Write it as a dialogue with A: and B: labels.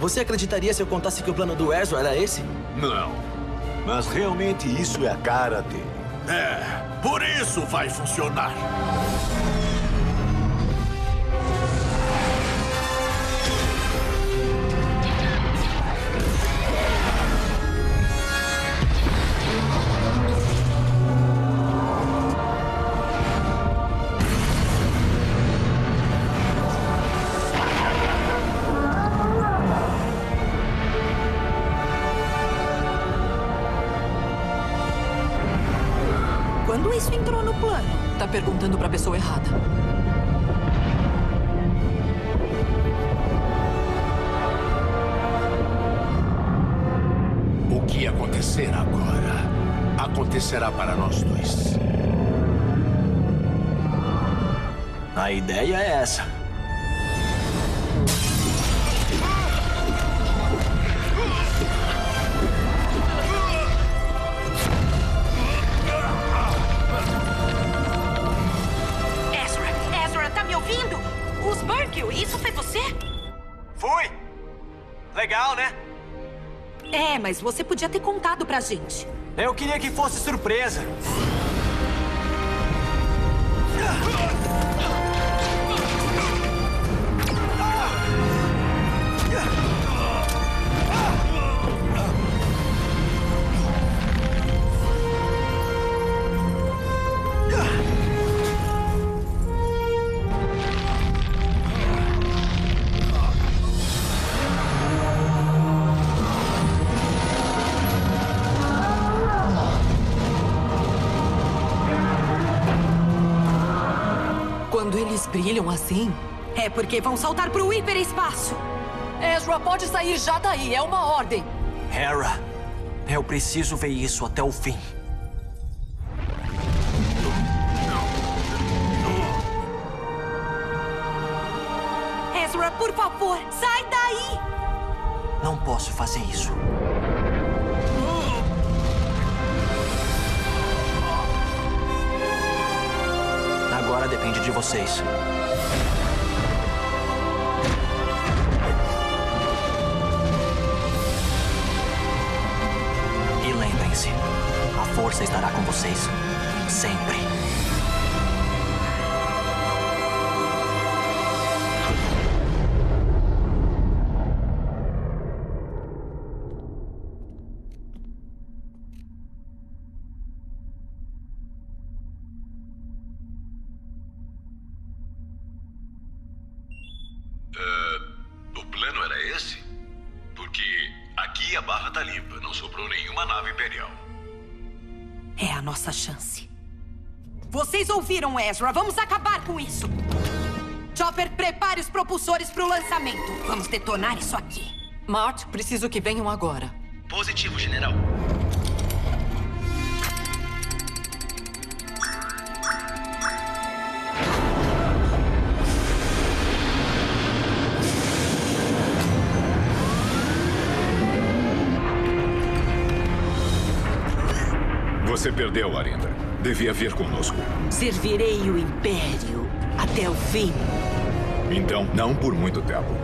A: Você acreditaria se eu contasse que o plano do Ezra era esse?
B: Não. Mas realmente isso é a cara dele.
C: É, por isso vai funcionar.
D: Quando isso entrou no plano?
E: Tá perguntando pra pessoa errada.
C: O que acontecer agora acontecerá para nós dois.
A: A ideia é essa.
D: Ouvindo? Os Burkill, isso foi você?
F: Fui! Legal, né?
D: É, mas você podia ter contado pra gente.
F: Eu queria que fosse surpresa.
E: Eles brilham assim,
D: É porque vão saltar pro hiperespaço.
E: Ezra pode sair já daí, é uma ordem.
F: Hera, eu preciso ver isso até o fim.
D: Ezra, por favor, sai daí!
F: Não posso fazer isso. Depende de vocês. E lembrem-se, a força estará com vocês sempre.
G: Aqui a barra tá limpa, não sobrou nenhuma nave imperial.
D: É a nossa chance. Vocês ouviram, Ezra? Vamos acabar com isso. Chopper, prepare os propulsores pro lançamento. Vamos detonar isso aqui.
E: Mart, preciso que venham agora.
A: Positivo, general.
B: Você perdeu, Arinda. Devia vir conosco.
D: Servirei o Império até o fim.
B: Então, não por muito tempo.